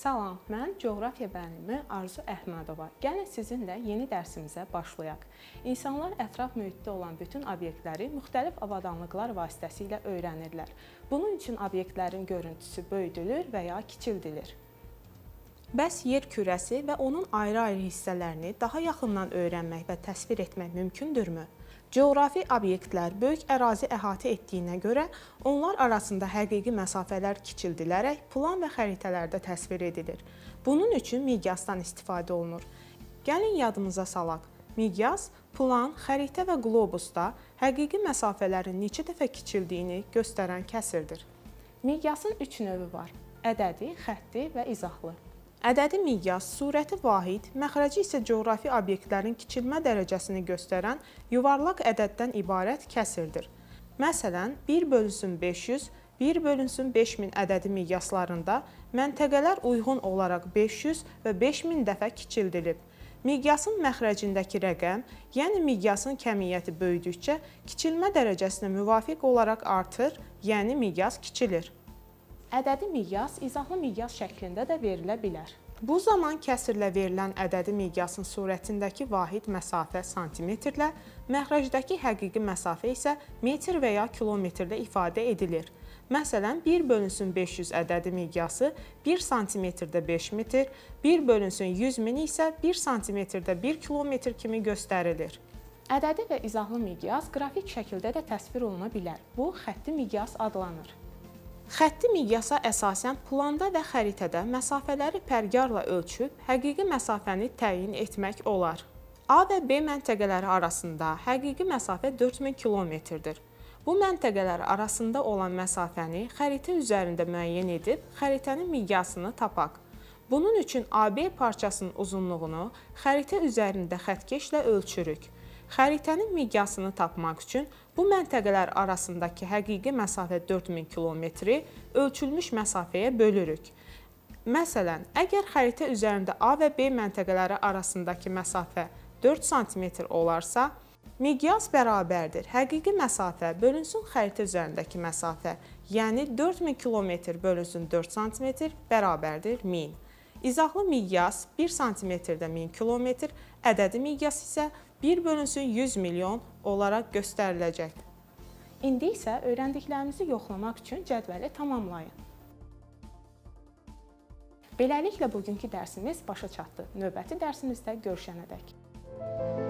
Salam, mən coğrafiya müəllimi Arzu Əhmədova. Gəlin sizinlə yeni dərsimizə başlayaq. İnsanlar ətraf mühitdə olan bütün obyektləri müxtəlif avadanlıqlar vasitəsilə öyrənirlər. Bunun üçün obyektlərin görüntüsü böyüdülür və ya kiçildilir. Bəs yer kürəsi və onun ayrı-ayrı hissələrini daha yaxından öyrənmək və təsvir etmək mümkündürmü? Coğrafi obyektlər böyük ərazi əhatə etdiyinə görə onlar arasında həqiqi məsafələr kiçildilərək plan və xəritələrdə təsvir edilir. Bunun üçün miqyasdan istifadə olunur. Gəlin yadımıza salaq. Miqyas plan, xəritə və qlobusda həqiqi məsafələrin neçə dəfə kiçildiyini göstərən kəsirdir. Miqyasın 3 növü var: ədədi, xətti və izahlı. Ədədi miqyas surəti vahid, məxrəci isə coğrafi obyektlərin kiçilmə dərəcəsini göstərən yuvarlaq ədəddən ibarət kəsirdir. Məsələn, 1 bölünsün 500, 1 bölünsün 5000 ədədi miqyaslarında məntəqələr uyğun olaraq 500 və 5000 dəfə kiçildilib. Miqyasın məxrəcindəki rəqəm, yəni miqyasın kəmiyyəti böyüdükcə kiçilmə dərəcəsinə müvafiq olaraq artır, yəni miqyas kiçilir. Ədədi miqyas izahlı miqyas şəklində də verilə bilər. Bu zaman kəsrlə verilən ədədi miqyasın surətindəki vahid məsafə santimetrlə, məxrəcdəki həqiqi məsafə isə metr və ya kilometrlə ifadə edilir. Məsələn, 1 bölünsün 500 ədədi miqyası 1 sm-də 5 metr, 1 bölünsün 100 min isə 1 sm-də 1 kilometr kimi göstərilir. Ədədi və izahlı miqyas qrafik şəkildə də təsvir oluna bilər. Bu xətti miqyas adlanır. Xətti miqyasa əsasən planda və xəritədə məsafələri pərgarla ölçüb həqiqi məsafəni təyin etmək olar. A və B məntəqələri arasında həqiqi məsafə 4000 kilometrdir. Bu məntəqələr arasında olan məsafəni xəritə üzərində müəyyən edib xəritənin miqyasını tapaq. Bunun üçün AB parçasının uzunluğunu xəritə üzərində xəttkeşlə ölçürük. Xəritənin miqyasını tapmaq üçün bu məntəqələr arasındakı həqiqi məsafə 4000 kilometri ölçülmüş məsafəyə bölürük. Məsələn, əgər xəritə üzərində A və B məntəqələri arasındakı məsafə 4 sm olarsa, miqyas bərabərdir. Həqiqi məsafə bölünsün xəritə üzərindəki məsafə, yəni 4000 km bölünsün 4 sm bərabərdir 1000. İzahlı miqyas 1 sm-də 1000 km, ədədi miqyas isə 1 bölünsün 100 milyon olaraq göstəriləcək. İndi isə öyrəndiklərimizi yoxlamaq üçün cədvəli tamamlayın. Beləliklə bugünkü dərsimiz başa çatdı. Növbəti dərsimizdə görüşənədək.